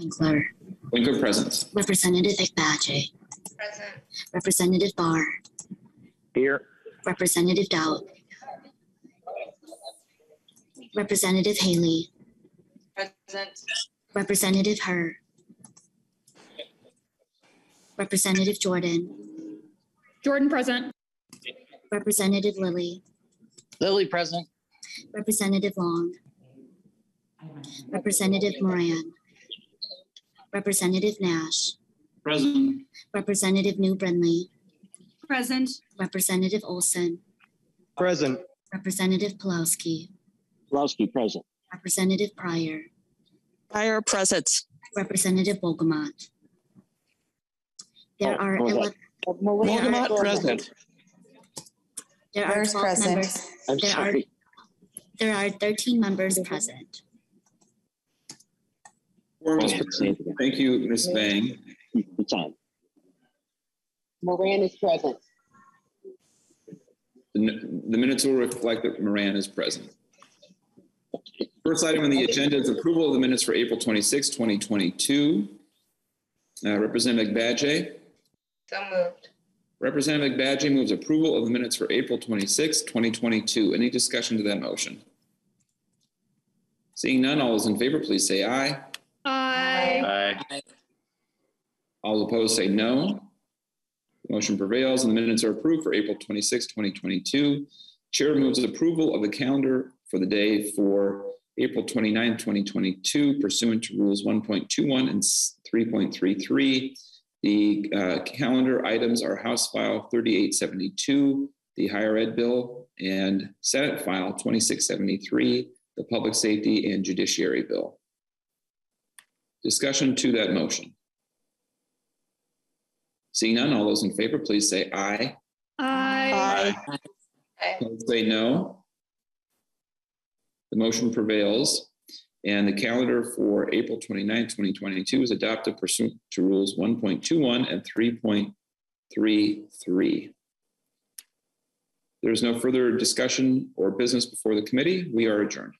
Winkler, Winkler present. Representative Ekbaje, Present. Representative Bahr, Here. Representative Daudt, Representative Haley, Present. Representative Her, Representative Jordan, Jordan present. Representative Lillie, Lillie present. Representative Long, Representative Moran, Representative Nash, Present. Representative Neu Brindley, Present. Representative Olson, Present. Representative Pelowski, Pelowski present. Representative Pryor, Pryor present. Representative Wolgamott. There Oh, are, go ahead. ele- Wolgamott present. there are 12 present. members, I'm There are- sorry. there are 13 members present. Quorum is Say present. it again. Thank you, Ms. Bang. It's on. Moran is present. The the minutes will reflect that Moran is present. First item on the agenda is approval of the minutes for April 26, 2022. Uh, Representative Badger. So moved. Representative Badger moves approval of the minutes for April 26, 2022. Any discussion to that motion? Seeing none, all those in favor, please say aye. Aye. All opposed say no. Motion prevails and the minutes are approved for April 26, 2022. Chair moves approval of the calendar for the day for April 29, 2022 pursuant to rules 1.21 and s- 3.33. The uh, calendar items are House File 3872, the Higher Ed Bill, and Senate File 2673, the Public Safety and Judiciary Bill. Discussion to that motion. Seeing none, all those in favor, please say aye. Aye. Aye. Opposed, Say no. The motion prevails, and the calendar for April 29, 2022 is adopted pursuant to rules 1.21 and 3.33. There is no further discussion or business before the committee. We are adjourned.